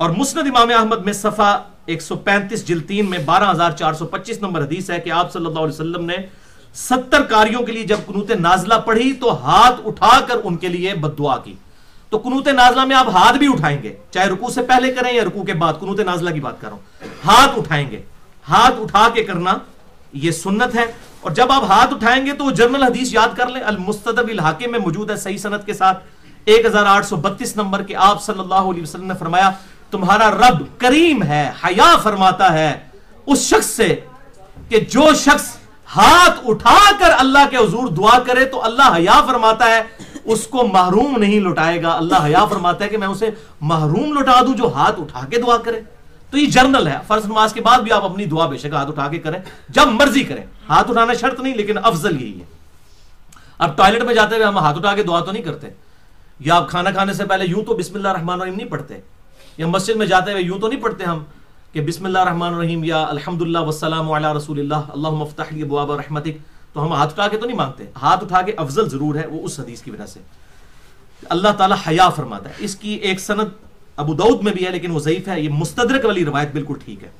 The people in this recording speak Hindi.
और मुस्नद इमाम अहमद में सफ़ा 135 जिल्तीन में 12425 नंबर हदीस है कि आप सल्लल्लाहु अलैहि वसल्लम ने सत्तर कारियों के लिए जब कुनूत नाजला पढ़ी तो हाथ उठाकर उनके लिए बदुआ की। तो कुनूत नाजला में आप हाथ भी उठाएँगे, चाहे रुकू से पहले करें या रुकू के बाद, कुनूत नाजला की बात कर रहा हूँ। हाथ उठाएँगे। हाथ उठा के करना यह सुन्नत है। और जब आप हाथ उठाएँगे तो जर्नल हदीस याद कर लें अल मुस्तदबिल हाकिम में मौजूद है, सही सनत के साथ। एक हज़ार आठ सौ बत्तीस नंबर के आप सल्लल्लाहु अलैहि वसल्लम ने फरमाया तुम्हारा रब करीम है, हया फरमाता है उस शख्स से कि जो शख्स हाथ उठाकर अल्लाह के हजूर दुआ करे तो अल्लाह हया फरमाता है, उसको महरूम नहीं लुटाएगा। अल्लाह हया फरमाता है कि मैं उसे महरूम लुटा दूँ जो हाथ उठा के दुआ करे। तो ये जर्नल है, फ़र्ज़ नमाज़ के बाद भी आप अपनी दुआ बेशक हाथ उठा के करें, जब मर्ज़ी करें। हाथ उठाना शर्त नहीं, लेकिन अफजल यही है। अब टॉयलेट में जाते हुए हम हाथ उठा के दुआ तो नहीं करते। या आप खाना खाने से पहले यूँ तो बिस्मिल्लाह रहमान रहीम नहीं पढ़ते। या मस्जिद में जाते हुए यूँ तो नहीं पढ़ते हम कि बिस्मिल्लाह रहमान रहीम या अल्हम्दुलिल्लाह वस्सलाम अला रसूलिल्लाह अल्लाह मफ्ताह बुआब रहमतिक। तो हम हाथ उठा के तो नहीं मांगते। हाथ उठा के अफजल ज़रूर है, वो उस हदीस की वजह से। अल्लाह ताला हया फरमाता है। इसकी एक सनद अबू दाऊद में भी है, लेकिन वो ज़यीफ है। ये मुस्तदरक वाली रवायत बिल्कुल ठीक है।